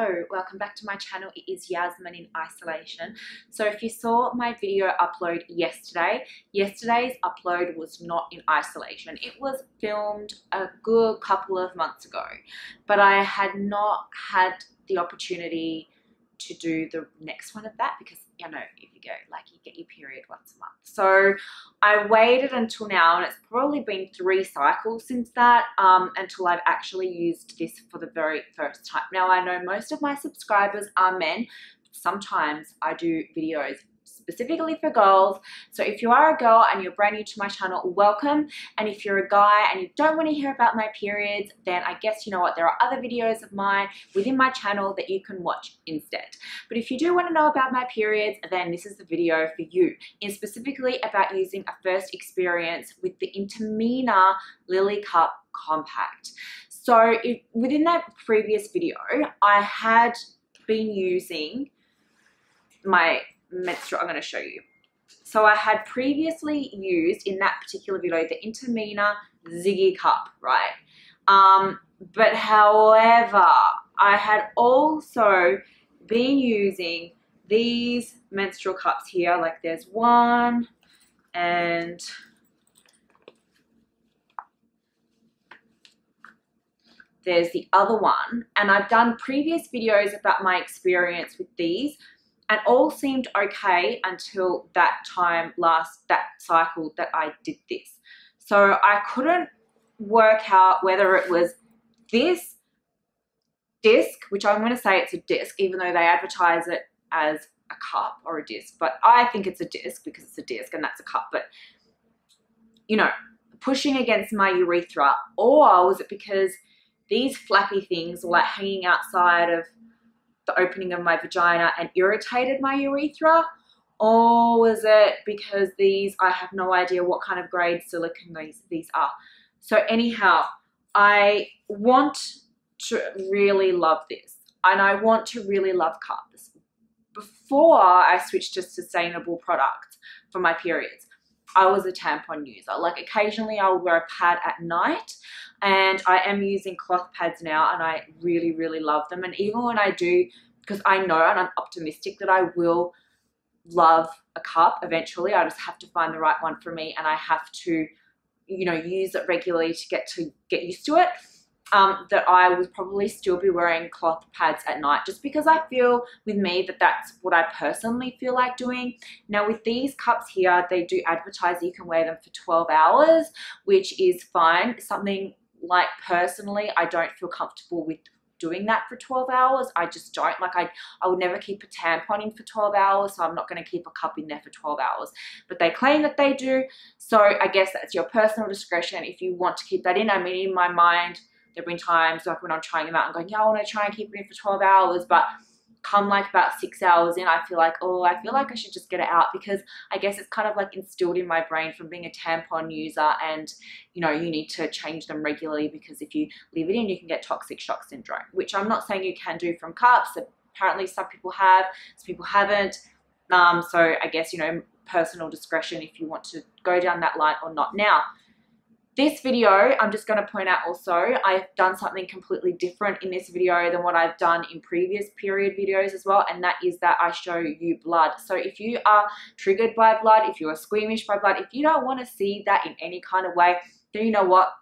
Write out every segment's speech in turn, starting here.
Hello, welcome back to my channel. It is Yasmin in isolation. So if you saw my video upload yesterday, yesterday's upload was not in isolation. It was filmed a good couple of months ago, but I had not had the opportunity to do the next one of that because you know if you go like you get your period once a month. So i waited until now and it's probably been three cycles since that um, until i've actually used this for the very first time. Now i know most of my subscribers are men sometimes i do videos specifically for girls. So if you are a girl and you're brand new to my channel, welcome. And if you're a guy and you don't want to hear about my periods, then I guess you know what, there are other videos of mine within my channel that you can watch instead. But if you do want to know about my periods, then this is the video for you. And specifically about using a first experience with the Intimina Lily Cup Compact. So if, within that previous video, I had been using my menstrual, I'm going to show you. So I had previously used in that particular video the Intimina Ziggy Cup, right? Um, but however, I had also been using these menstrual cups here, like there's one and there's the other one. And I've done previous videos about my experience with these, and all seemed okay until that time last that cycle that I did this. So I couldn't work out whether it was this disc, which I'm going to say it's a disc, even though they advertise it as a cup or a disc, but I think it's a disc because it's a disc and that's a cup. But you know, pushing against my urethra, or was it because these flappy things were like hanging outside of the opening of my vagina and irritated my urethra? Or was it because these, I have no idea what kind of grade silicone these, these are. So anyhow, I want to really love this and I want to really love cups. Before I switched to sustainable products for my periods, I was a tampon user. Like occasionally I would wear a pad at night and I am using cloth pads now and I really, really love them. And even when I do, because I know and I'm optimistic that I will love a cup eventually, I just have to find the right one for me and I have to, you know, use it regularly to get to get used to it um, that I would probably still be wearing cloth pads at night just because I feel with me that that's what I personally feel like doing. Now with these cups here, they do advertise you can wear them for 12 hours, which is fine. Something like personally, I don't feel comfortable with doing that for 12 hours. I just don't. Like I, I would never keep a tampon in for 12 hours, so I'm not going to keep a cup in there for 12 hours. But they claim that they do, so I guess that's your personal discretion if you want to keep that in. I mean, in my mind, there have been times like when I'm trying them out and going, yeah, I want to try and keep it in for 12 hours, but come like about six hours in, I feel like, oh, I feel like I should just get it out because I guess it's kind of like instilled in my brain from being a tampon user and, you know, you need to change them regularly because if you leave it in, you can get toxic shock syndrome, which I'm not saying you can do from cups. Apparently some people have, some people haven't. Um, so I guess, you know, personal discretion if you want to go down that line or not. Now, this video, I'm just going to point out also, I've done something completely different in this video than what I've done in previous period videos as well, and that is that I show you blood. So if you are triggered by blood, if you are squeamish by blood, if you don't want to see that in any kind of way, then you know what?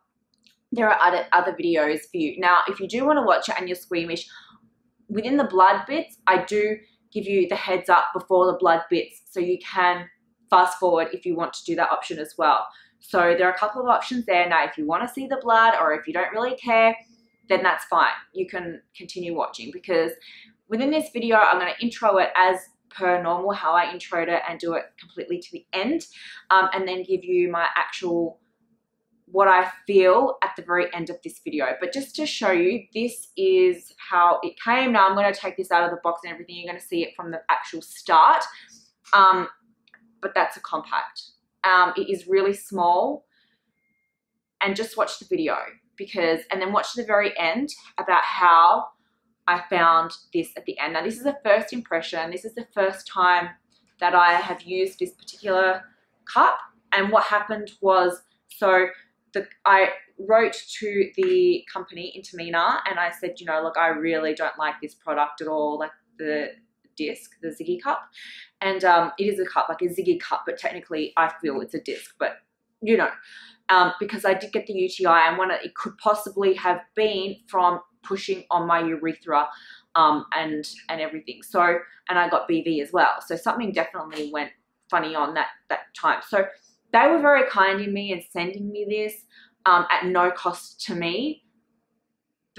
There are other, other videos for you. Now, if you do want to watch it and you're squeamish, within the blood bits, I do give you the heads up before the blood bits so you can fast forward if you want to do that option as well. So there are a couple of options there. Now, if you want to see the blood or if you don't really care, then that's fine. You can continue watching because within this video, I'm going to intro it as per normal, how I introed it and do it completely to the end um, and then give you my actual what I feel at the very end of this video. But just to show you, this is how it came. Now I'm going to take this out of the box and everything. You're going to see it from the actual start. Um, but that's a compact. Um, it is really small and just watch the video because, and then watch the very end about how I found this at the end. Now this is a first impression. This is the first time that I have used this particular cup and what happened was, so the, I wrote to the company Intimina and I said, you know, look, I really don't like this product at all, like the disc, the Ziggy cup. And um, it is a cup, like a Ziggy cup, but technically I feel it's a disc, but you know, um, because I did get the UTI and one it could possibly have been from pushing on my urethra um, and and everything. So and I got BV as well. So something definitely went funny on that that time. So they were very kind in me and sending me this um, at no cost to me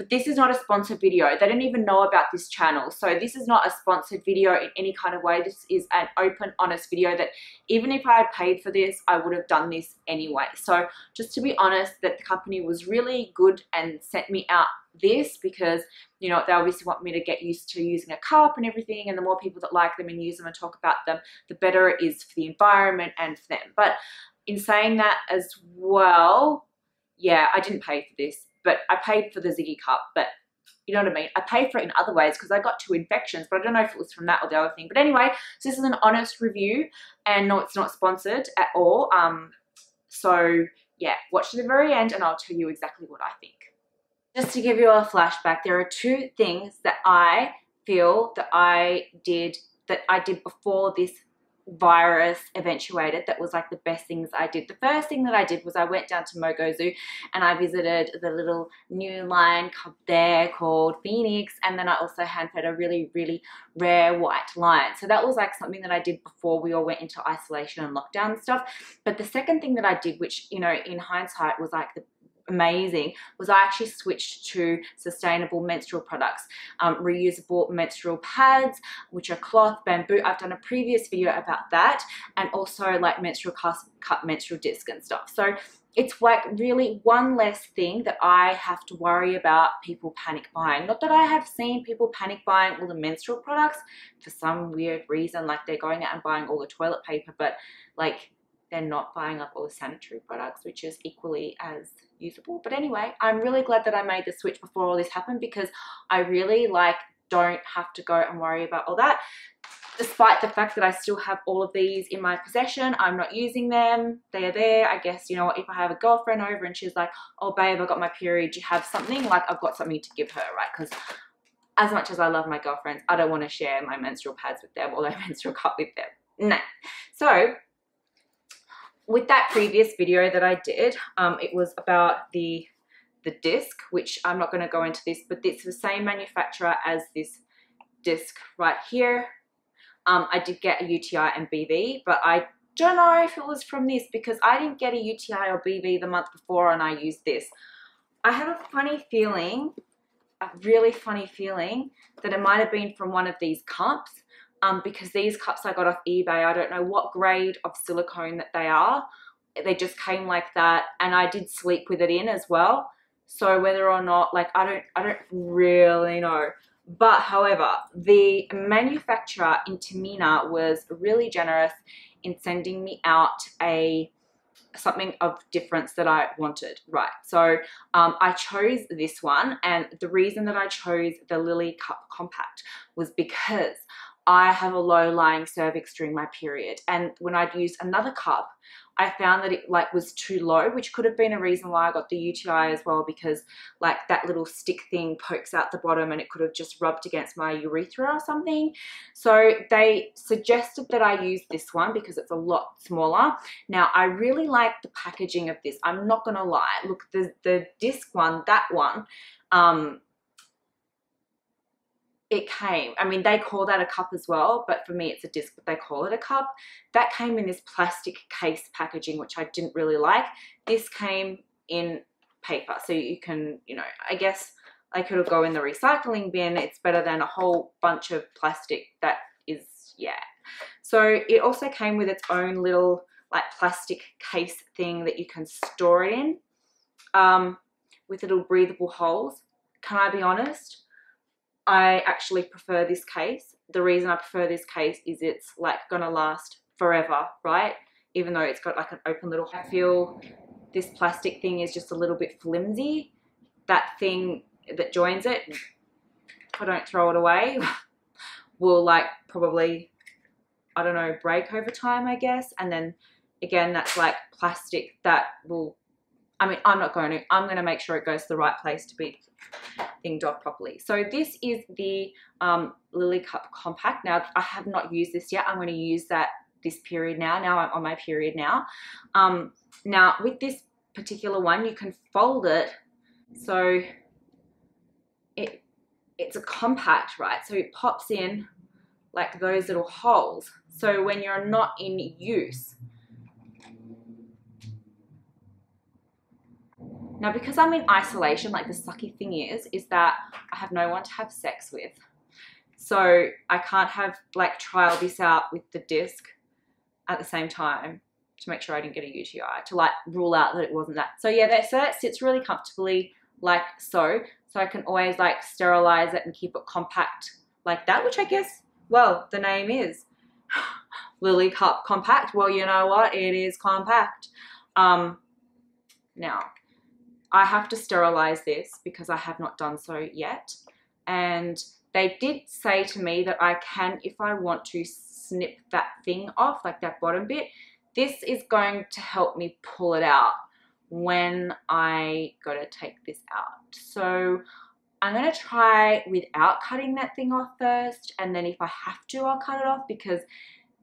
but this is not a sponsored video. They don't even know about this channel. So this is not a sponsored video in any kind of way. This is an open, honest video that even if I had paid for this, I would have done this anyway. So just to be honest, that the company was really good and sent me out this because, you know, they obviously want me to get used to using a cup and everything. And the more people that like them and use them and talk about them, the better it is for the environment and for them. But in saying that as well, yeah, I didn't pay for this but I paid for the Ziggy cup, but you know what I mean? I paid for it in other ways because I got two infections, but I don't know if it was from that or the other thing. But anyway, so this is an honest review and no, it's not sponsored at all. Um, so yeah, watch to the very end and I'll tell you exactly what I think. Just to give you a flashback, there are two things that I feel that I did that I did before this virus eventuated that was like the best things I did. The first thing that I did was I went down to Mogo Zoo and I visited the little new lion cub there called Phoenix and then I also hand fed a really really rare white lion. So that was like something that I did before we all went into isolation and lockdown and stuff. But the second thing that I did which you know in hindsight was like the amazing was I actually switched to sustainable menstrual products, um, reusable menstrual pads, which are cloth, bamboo. I've done a previous video about that and also like menstrual cup, menstrual disc and stuff. So it's like really one less thing that I have to worry about people panic buying. Not that I have seen people panic buying all the menstrual products for some weird reason, like they're going out and buying all the toilet paper, but like they're not buying up all the sanitary products, which is equally as usable. But anyway, I'm really glad that I made the switch before all this happened because I really like don't have to go and worry about all that. Despite the fact that I still have all of these in my possession, I'm not using them. They are there. I guess, you know, if I have a girlfriend over and she's like, oh babe, I got my period, Do you have something? Like I've got something to give her, right? Because as much as I love my girlfriends, I don't want to share my menstrual pads with them or their menstrual cup with them. No. So with that previous video that I did, um, it was about the the disc, which I'm not going to go into this, but it's the same manufacturer as this disc right here. Um, I did get a UTI and BV, but I don't know if it was from this because I didn't get a UTI or BV the month before and I used this. I have a funny feeling, a really funny feeling that it might have been from one of these cups um, because these cups I got off eBay, I don't know what grade of silicone that they are. They just came like that and I did sleep with it in as well. So whether or not, like, I don't, I don't really know. But however, the manufacturer Intimina was really generous in sending me out a something of difference that I wanted, right? So um, I chose this one and the reason that I chose the Lily Cup Compact was because I have a low lying cervix during my period. And when I'd used another cup, I found that it like was too low, which could have been a reason why I got the UTI as well, because like that little stick thing pokes out the bottom and it could have just rubbed against my urethra or something. So they suggested that I use this one because it's a lot smaller. Now I really like the packaging of this. I'm not gonna lie. Look, the, the disc one, that one, um, it came, I mean, they call that a cup as well, but for me it's a disc, but they call it a cup. That came in this plastic case packaging, which I didn't really like. This came in paper, so you can, you know, I guess I could go in the recycling bin. It's better than a whole bunch of plastic that is, yeah. So it also came with its own little like plastic case thing that you can store it in um, with little breathable holes. Can I be honest? I actually prefer this case. The reason I prefer this case is it's like gonna last forever, right? Even though it's got like an open little, I feel this plastic thing is just a little bit flimsy. That thing that joins it, if I don't throw it away, will like probably, I don't know, break over time, I guess. And then again, that's like plastic that will I mean, I'm not going to. I'm going to make sure it goes to the right place to be thinged off properly. So this is the um, Lily Cup Compact. Now, I have not used this yet. I'm going to use that this period now. Now I'm on my period now. Um, now, with this particular one, you can fold it so it it's a compact, right? So it pops in like those little holes. So when you're not in use, Now, because I'm in isolation, like the sucky thing is, is that I have no one to have sex with. So I can't have like trial this out with the disc at the same time to make sure I didn't get a UTI, to like rule out that it wasn't that. So yeah, that, so that sits really comfortably like so. So I can always like sterilize it and keep it compact like that, which I guess, well, the name is Lily Cup Compact. Well, you know what? It is compact. Um, now, I have to sterilize this because I have not done so yet. And they did say to me that I can, if I want to snip that thing off, like that bottom bit, this is going to help me pull it out when I go to take this out. So I'm going to try without cutting that thing off first. And then if I have to, I'll cut it off because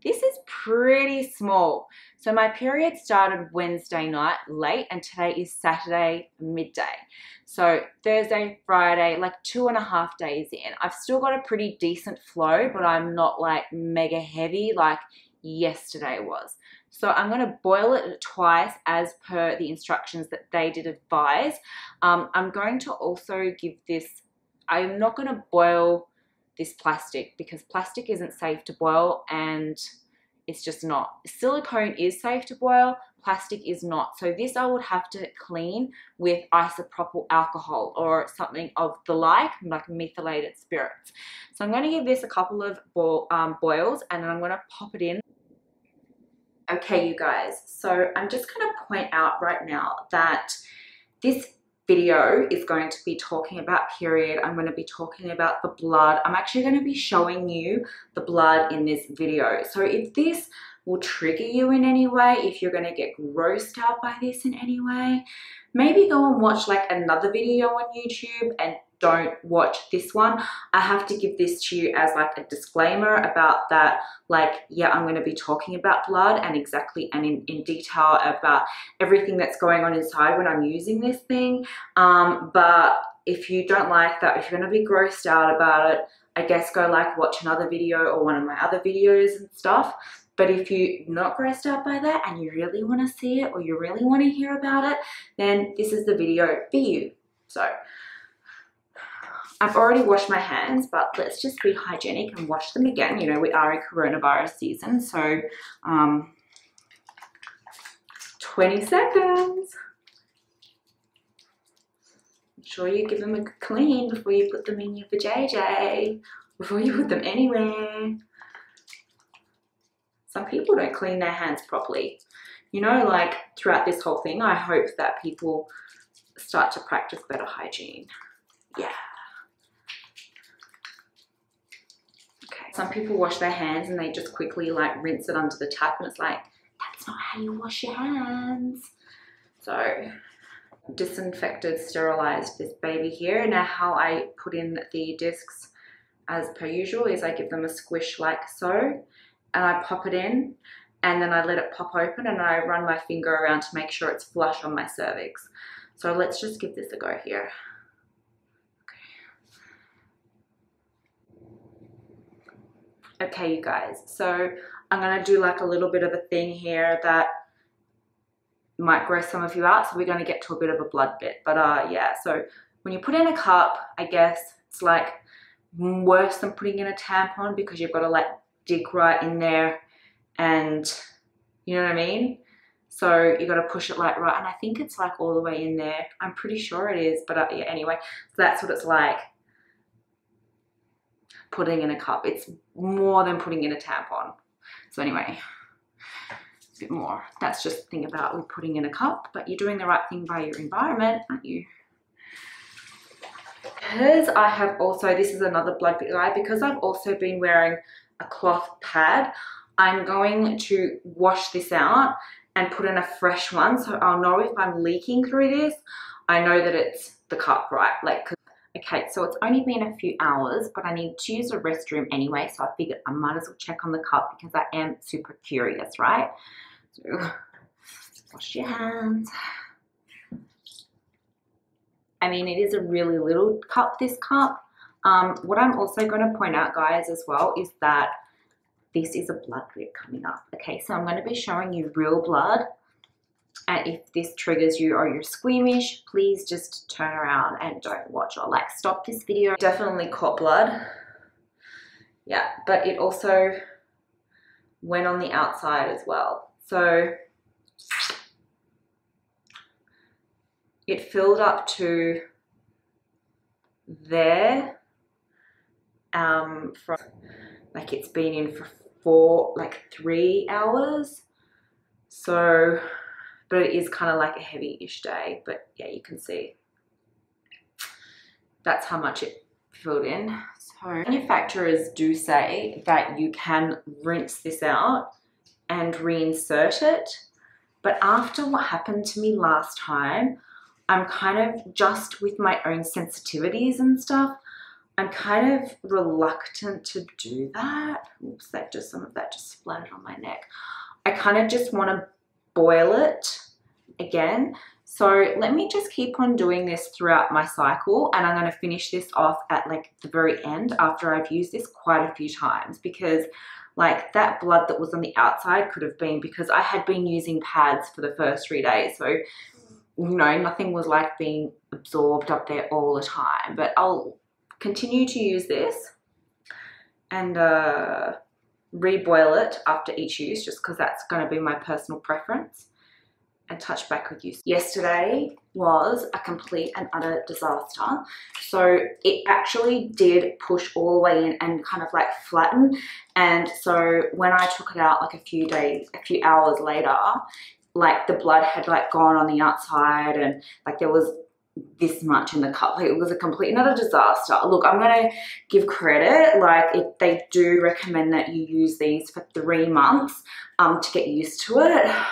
this is pretty small. So my period started Wednesday night late and today is Saturday midday. So Thursday, Friday, like two and a half days in. I've still got a pretty decent flow, but I'm not like mega heavy like yesterday was. So I'm going to boil it twice as per the instructions that they did advise. Um, I'm going to also give this, I'm not going to boil this plastic because plastic isn't safe to boil and it's just not. Silicone is safe to boil, plastic is not. So this I would have to clean with isopropyl alcohol or something of the like, like methylated spirits. So I'm going to give this a couple of boil, um, boils and then I'm going to pop it in. Okay, you guys, so I'm just going to point out right now that this video is going to be talking about period. I'm going to be talking about the blood. I'm actually going to be showing you the blood in this video. So if this will trigger you in any way, if you're going to get grossed out by this in any way, maybe go and watch like another video on YouTube and don't watch this one. I have to give this to you as like a disclaimer about that, like, yeah, I'm going to be talking about blood and exactly and in, in detail about everything that's going on inside when I'm using this thing. Um, but if you don't like that, if you're going to be grossed out about it, I guess go like watch another video or one of my other videos and stuff. But if you're not grossed out by that and you really want to see it or you really want to hear about it, then this is the video for you. So I've already washed my hands, but let's just be hygienic and wash them again. You know, we are in coronavirus season, so um, 20 seconds. Make sure you give them a clean before you put them in your vajayjay, before you put them anywhere. Some people don't clean their hands properly. You know, like throughout this whole thing, I hope that people start to practice better hygiene. Yeah. Some people wash their hands and they just quickly like rinse it under the tap and it's like, that's not how you wash your hands. So disinfected, sterilized this baby here. Now how I put in the discs as per usual is I give them a squish like so and I pop it in and then I let it pop open and I run my finger around to make sure it's flush on my cervix. So let's just give this a go here. Okay, you guys, so I'm gonna do like a little bit of a thing here that might gross some of you out, so we're gonna get to a bit of a blood bit. But uh, yeah, so when you put in a cup, I guess it's like worse than putting in a tampon because you've got to like dig right in there and you know what I mean? So you got to push it like right, and I think it's like all the way in there. I'm pretty sure it is, but uh, yeah, anyway, so that's what it's like putting in a cup. It's more than putting in a tampon. So anyway, a bit more. That's just the thing about putting in a cup, but you're doing the right thing by your environment, aren't you? Because I have also, this is another blood bit, guy, because I've also been wearing a cloth pad, I'm going to wash this out and put in a fresh one so I'll know if I'm leaking through this. I know that it's the cup, right? Like, okay, so it's only been a few hours, but I need to use the restroom anyway, so I figured I might as well check on the cup because I am super curious, right? So, wash your hands. I mean, it is a really little cup, this cup. Um, what I'm also going to point out, guys, as well, is that this is a blood drip coming up. Okay, so I'm going to be showing you real blood. And if this triggers you or you're squeamish, please just turn around and don't watch or like stop this video. Definitely caught blood. Yeah, but it also went on the outside as well. So it filled up to there um, from like it's been in for four, like three hours. So, but it is kind of like a heavy-ish day. But yeah, you can see that's how much it filled in. So manufacturers do say that you can rinse this out and reinsert it. But after what happened to me last time, I'm kind of just with my own sensitivities and stuff, I'm kind of reluctant to do that. Oops, that just some of that just splattered on my neck. I kind of just want to boil it again. So let me just keep on doing this throughout my cycle and I'm going to finish this off at like the very end after I've used this quite a few times because like that blood that was on the outside could have been because I had been using pads for the first three days. So, you know, nothing was like being absorbed up there all the time. But I'll continue to use this and uh, reboil it after each use just because that's going to be my personal preference and touch back with you. Yesterday was a complete and utter disaster. So it actually did push all the way in and kind of like flatten. And so when I took it out like a few days, a few hours later, like the blood had like gone on the outside and like there was this much in the cup. Like it was a complete another disaster. Look, I'm gonna give credit. Like if they do recommend that you use these for three months um, to get used to it.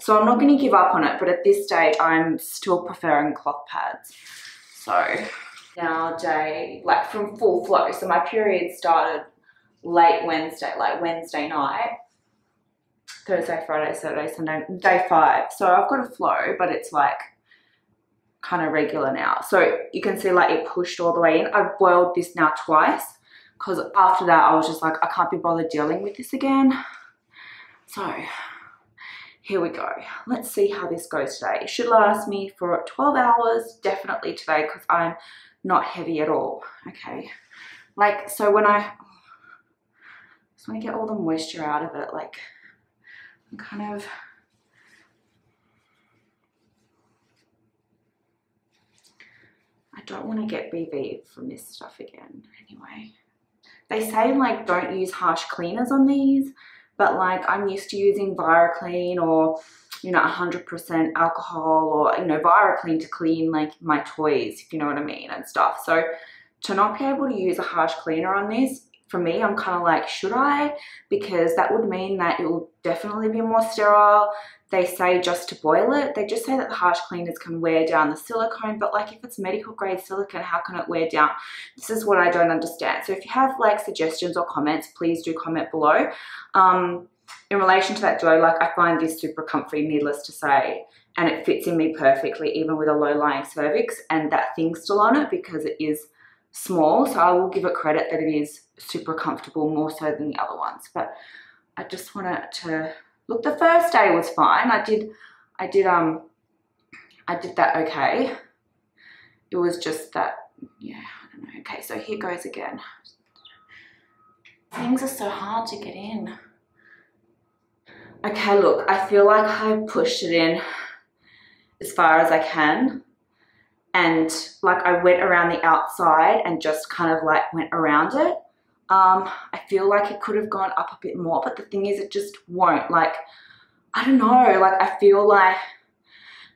So I'm not gonna give up on it, but at this stage I'm still preferring cloth pads. So now day, like from full flow. So my period started late Wednesday, like Wednesday night. Thursday, Friday, Saturday, Sunday, day five. So I've got a flow, but it's like kind of regular now. So you can see like it pushed all the way in. I've boiled this now twice because after that I was just like, I can't be bothered dealing with this again. So here we go. Let's see how this goes today. It should last me for 12 hours, definitely today because I'm not heavy at all. Okay. Like, so when I just want to get all the moisture out of it, like I'm kind of I don't want to get BV from this stuff again anyway. They say like don't use harsh cleaners on these, but like I'm used to using ViraClean or you know 100% alcohol or you know ViraClean to clean like my toys, if you know what I mean and stuff. So to not be able to use a harsh cleaner on this for me, I'm kind of like, should I? Because that would mean that it will definitely be more sterile. They say just to boil it. They just say that the harsh cleaners can wear down the silicone, but like if it's medical grade silicone, how can it wear down? This is what I don't understand. So if you have like suggestions or comments, please do comment below. Um, in relation to that dough, like I find this super comfy, needless to say, and it fits in me perfectly, even with a low-lying cervix and that thing still on it because it is small. So I will give it credit that it is super comfortable, more so than the other ones. But I just wanted to Look, the first day was fine. I did, I did, um, I did that okay. It was just that, yeah, I don't know. Okay, so here goes again. Things are so hard to get in. Okay, look, I feel like I pushed it in as far as I can. And like I went around the outside and just kind of like went around it. Um, I feel like it could have gone up a bit more, but the thing is it just won't. Like, I don't know, like I feel like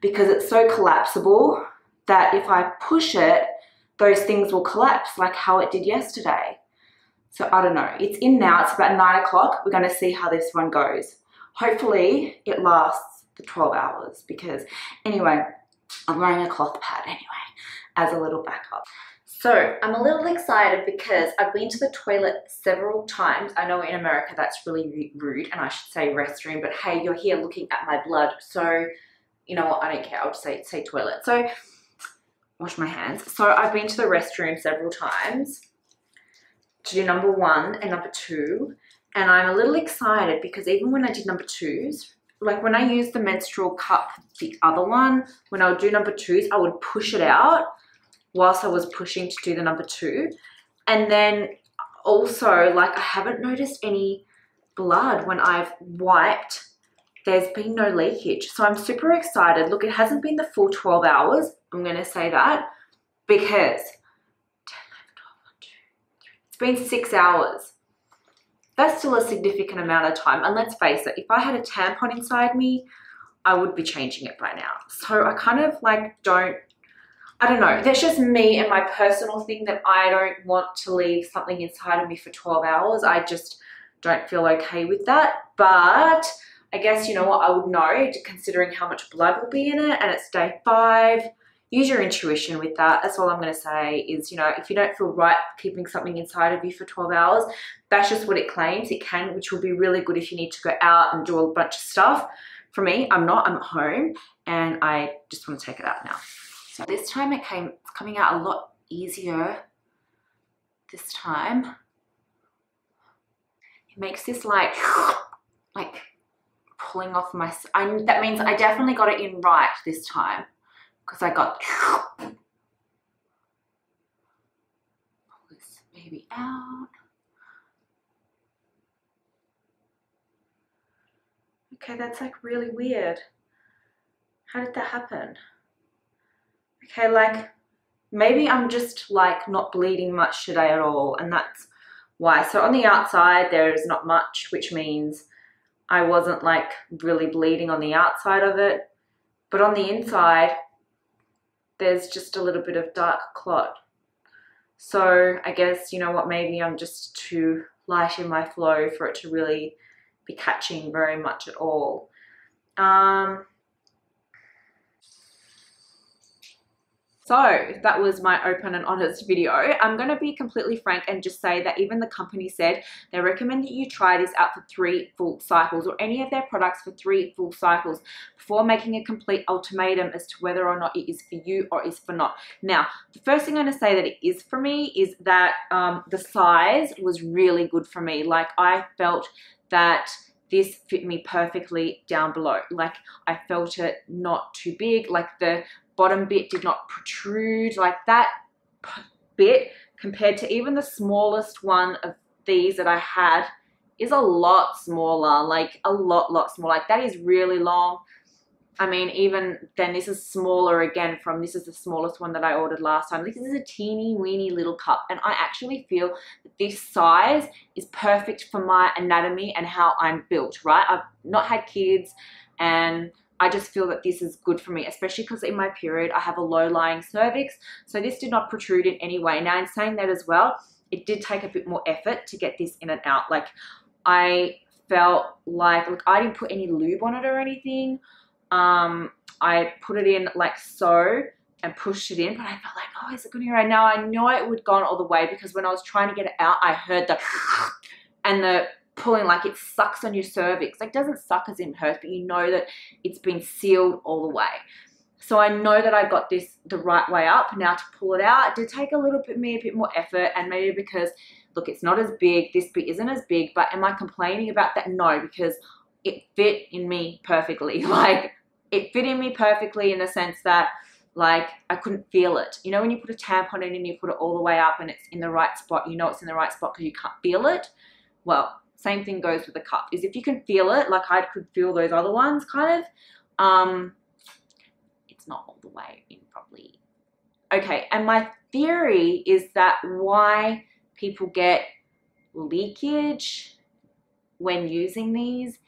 because it's so collapsible that if I push it, those things will collapse like how it did yesterday. So I don't know. It's in now. It's about nine o'clock. We're going to see how this one goes. hopefully it lasts the 12 hours because anyway, I'm wearing a cloth pad anyway as a little backup. So I'm a little excited because I've been to the toilet several times. I know in America that's really rude and I should say restroom, but hey, you're here looking at my blood. So you know what, I don't care. I'll just say, say toilet. So wash my hands. So I've been to the restroom several times to do number one and number two. And I'm a little excited because even when I did number twos, like when I use the menstrual cup, the other one, when I would do number twos, I would push it out whilst I was pushing to do the number two. And then also, like, I haven't noticed any blood when I've wiped. There's been no leakage. So I'm super excited. Look, it hasn't been the full 12 hours. I'm going to say that because it's been six hours. That's still a significant amount of time. And let's face it, if I had a tampon inside me, I would be changing it by now. So I kind of like don't I don't know. That's just me and my personal thing that I don't want to leave something inside of me for 12 hours. I just don't feel okay with that. But I guess, you know what, I would know considering how much blood will be in it and it's day five. Use your intuition with that. That's all I'm going to say is, you know, if you don't feel right keeping something inside of you for 12 hours, that's just what it claims. It can, which will be really good if you need to go out and do a bunch of stuff. For me, I'm not, I'm at home and I just want to take it out now. So this time it came, it's coming out a lot easier this time. It makes this like, like pulling off my, I, that means I definitely got it in right this time because I got, pull this baby out. Okay, that's like really weird. How did that happen? okay, like maybe I'm just like not bleeding much today at all and that's why. So on the outside there is not much, which means I wasn't like really bleeding on the outside of it. But on the inside, there's just a little bit of dark clot. So I guess, you know what, maybe I'm just too light in my flow for it to really be catching very much at all. Um, So that was my open and honest video. I'm going to be completely frank and just say that even the company said they recommend that you try this out for three full cycles or any of their products for three full cycles before making a complete ultimatum as to whether or not it is for you or is for not. Now, the first thing I'm going to say that it is for me is that um, the size was really good for me. Like I felt that this fit me perfectly down below. Like I felt it not too big, like the bottom bit did not protrude like that bit compared to even the smallest one of these that I had is a lot smaller, like a lot, lot smaller. Like that is really long. I mean, even then this is smaller again from, this is the smallest one that I ordered last time. This is a teeny weeny little cup and I actually feel that this size is perfect for my anatomy and how I'm built, right? I've not had kids and I just feel that this is good for me, especially because in my period I have a low lying cervix. So this did not protrude in any way. Now in saying that as well, it did take a bit more effort to get this in and out. Like I felt like, look, I didn't put any lube on it or anything. Um, I put it in like so and pushed it in, but I felt like, oh, is it going to right now? I know it would gone all the way because when I was trying to get it out, I heard the and the pulling like it sucks on your cervix. Like doesn't suck as in hurt, but you know that it's been sealed all the way. So I know that I got this the right way up. Now to pull it out, it did take a little bit me a bit more effort and maybe because look, it's not as big, this bit isn't as big, but am I complaining about that? No, because it fit in me perfectly. Like it fit in me perfectly in the sense that like I couldn't feel it. You know when you put a tampon in and you put it all the way up and it's in the right spot, you know it's in the right spot because you can't feel it? Well, same thing goes with the cup is if you can feel it like I could feel those other ones kind of um it's not all the way in properly okay and my theory is that why people get leakage when using these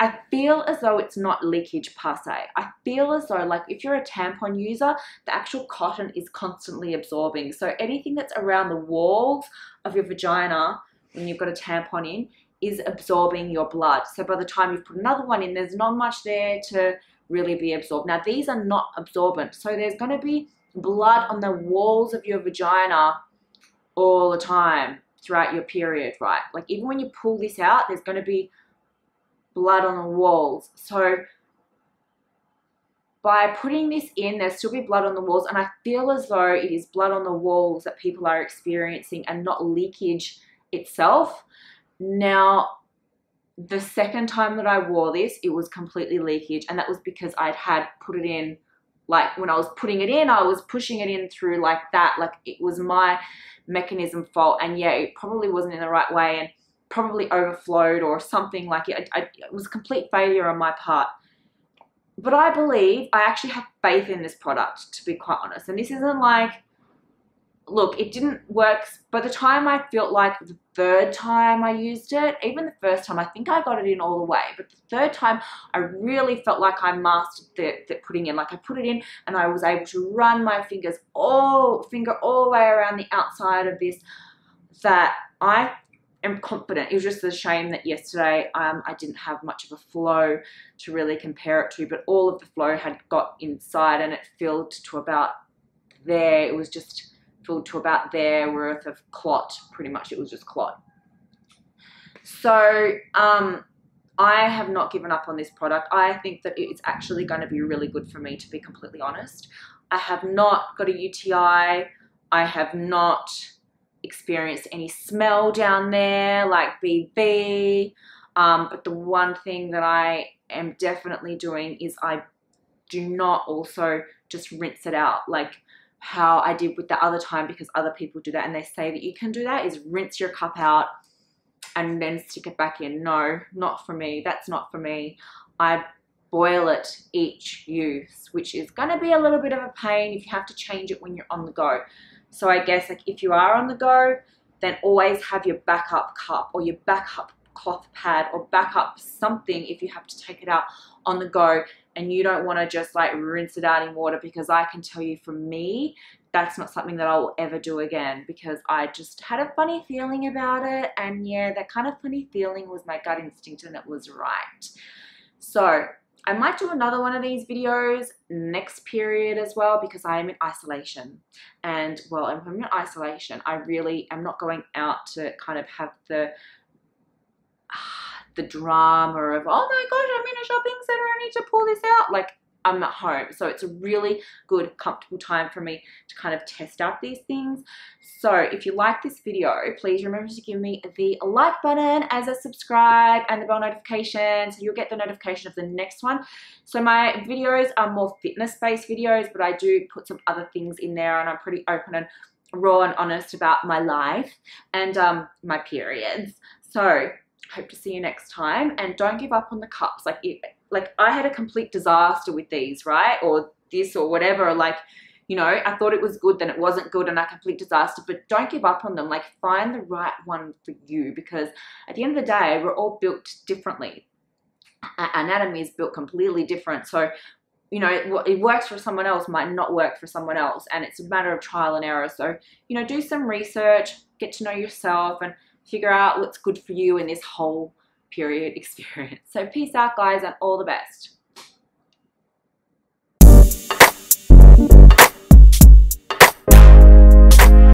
I feel as though it's not leakage per se. I feel as though like if you're a tampon user, the actual cotton is constantly absorbing. So anything that's around the walls of your vagina when you've got a tampon in is absorbing your blood. So by the time you've put another one in, there's not much there to really be absorbed. Now, these are not absorbent. So there's going to be blood on the walls of your vagina all the time throughout your period, right? Like even when you pull this out, there's going to be blood on the walls. So by putting this in, there'll still be blood on the walls, and I feel as though it is blood on the walls that people are experiencing and not leakage itself. Now, the second time that I wore this, it was completely leakage, and that was because I'd had put it in like when I was putting it in, I was pushing it in through like that. Like it was my mechanism fault. And yeah, it probably wasn't in the right way and probably overflowed or something like it. I, I, it was a complete failure on my part. But I believe I actually have faith in this product, to be quite honest. And this isn't like look, it didn't work. By the time I felt like the third time I used it, even the first time, I think I got it in all the way. But the third time, I really felt like I mastered the, the putting in. Like I put it in and I was able to run my fingers all, finger all the way around the outside of this that I am confident. It was just a shame that yesterday um, I didn't have much of a flow to really compare it to, but all of the flow had got inside and it filled to about there. It was just filled to about there worth of clot. Pretty much, it was just clot. So um, I have not given up on this product. I think that it's actually going to be really good for me, to be completely honest. I have not got a UTI. I have not experienced any smell down there like BV. Um, but the one thing that I am definitely doing is I do not also just rinse it out. Like how I did with the other time because other people do that and they say that you can do that is rinse your cup out and then stick it back in. No, not for me. That's not for me. I boil it each use, which is going to be a little bit of a pain if you have to change it when you're on the go. So I guess like if you are on the go, then always have your backup cup or your backup cloth pad or backup something if you have to take it out on the go and you don't want to just like rinse it out in water because I can tell you from me, that's not something that I will ever do again because I just had a funny feeling about it. And yeah, that kind of funny feeling was my gut instinct and it was right. So I might do another one of these videos next period as well because I am in isolation. And well, if I'm in isolation, I really am not going out to kind of have the the drama of, oh my gosh, I'm in a shopping center, I need to pull this out. Like, I'm at home. So it's a really good, comfortable time for me to kind of test out these things. So if you like this video, please remember to give me the like button as a subscribe and the bell notification so you'll get the notification of the next one. So my videos are more fitness-based videos, but I do put some other things in there and I'm pretty open and raw and honest about my life and um, my periods. So hope to see you next time and don't give up on the cups like it, like I had a complete disaster with these right or this or whatever like you know I thought it was good then it wasn't good and a complete disaster but don't give up on them like find the right one for you because at the end of the day we're all built differently anatomy is built completely different so you know, what it works for someone else might not work for someone else. And it's a matter of trial and error. So, you know, do some research, get to know yourself and figure out what's good for you in this whole period experience. So peace out guys and all the best.